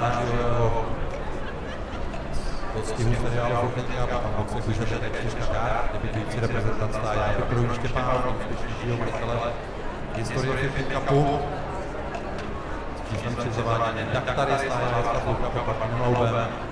zářivého postihu seriálu Fotnetka a pan Boxek vyšel čtyřka kart, debitující reprezentant stáje Petru Štěpánov, úspěšnějšího majitele historie Fitness Cupu. S číslem při zavádění Daktary stáje Václav Luka pod Martinem Loubem.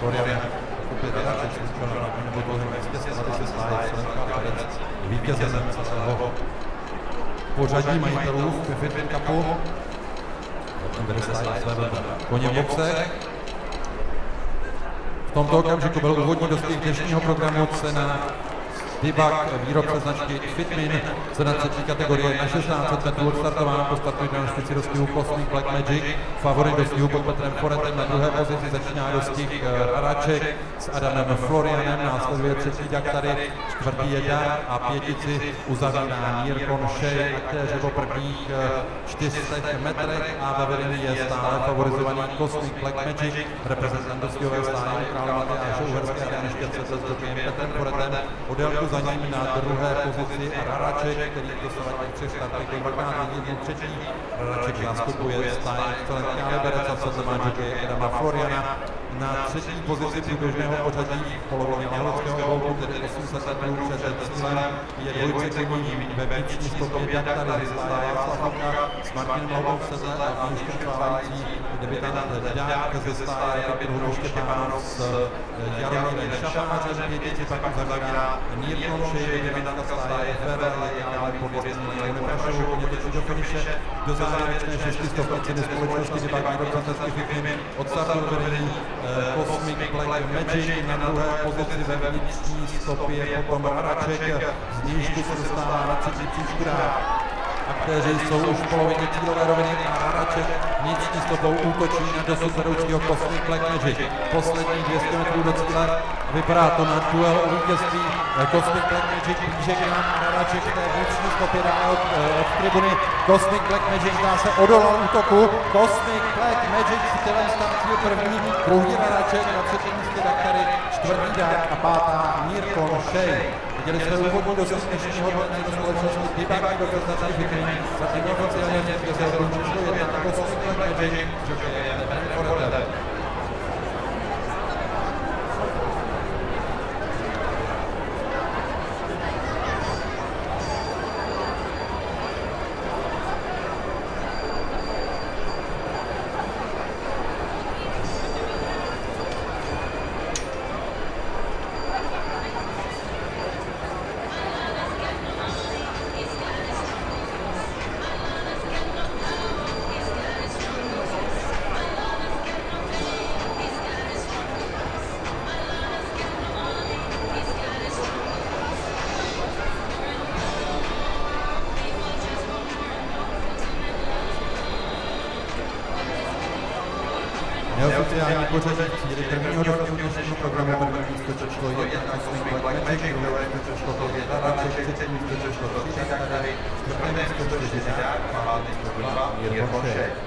Florian, opět Deraček, skončil na prvním bodovém místě, stále se stále Franka Liberec, vítězem celého pořadí majitelů ve Fitbit Cupu. Zatím vede stále své koně v boxech. V tomto okamžiku byl úvodní dostih dnešního programu cena Dibak, výrobce značky Fitmin, cena třetí kategorie. Na 16 metrů odstartována po startu na špici dostihu Cosmic Black Magic, favorit dostihu pod Petrem Foretem na druhé pozici začíná dostih Haraček s Adamem Florianem, následuje třetí Daktary, čtvrtý Jedna a pětici uzavírá Mirkon Shea, aktéři po prvních 400 metrech a ve vedení je stále favorizovaný Cosmic Black Magic, reprezentant dostihové stáje krále Matyáše Uherské a Daništěce se zdrojem Petrem Foretem, o délku za ním na druhé pozici Raraček, který v dosavadních třech startech byl dvakrát jednou třetí. Raraček nastupuje stále excelentní Liberec a sedlmá jockey Adama Floriana. Na třetí pozici průběžného pořadí v polovině Mělockého volku, tedy 800 metrů před cílem, je dvojce koní ve vnitřní stopě Daktary stále Václav Havka s Martinem Loubou v sedle a výškem trvávající debitant Dák ze stále Petru Štěpánov s Jaromírem Šafářem, pětici pak uzavírá Mírkon Šej, debitantka stále FVV, ale pod jezdní Neprašovou, koně točí do finiše, do závěrečné šestý stopy ceny společnosti výrobce cesty Fitmin, od startu vedení Cosmic Black Magic na druhé pozici ve vnitřní stopě, potom Haraček, z nížku se dostává na třetí příčku Aktéři jsou už v polovině cílové roviny a Haraček vnitřní stopou útočí na dosud vedoucího Black Magic. Poslední 200 metrů do cíle vypadá to na duel o vítězství Black Magic blíže k nám Haraček v té vnitřní stopě dále od, od tribuny. Cosmic Black Magic dá se odolal útoku. Cosmic Black Magic si tělem startuje první, druhý Haraček na třetím místě Daktary, čtvrtý Dák a pátá Mirkon Shea. Viděli jsme úvodní dosud dnešního dne do společnosti Dibak do značky Fitmin. Zatím oficiálně vítězil číslo jedna Cosmic Black Magic, jockey je Petr Foreter. Neoficiální pořadí cíli prvního ročního dnešního programu první místo číslo 1 Cosmic Black Magic, druhé místo číslo 5 Haraček, třetí místo číslo 3 Daktary, čtvrté místo 4 Dák, páté místo 2 Mirko Šek.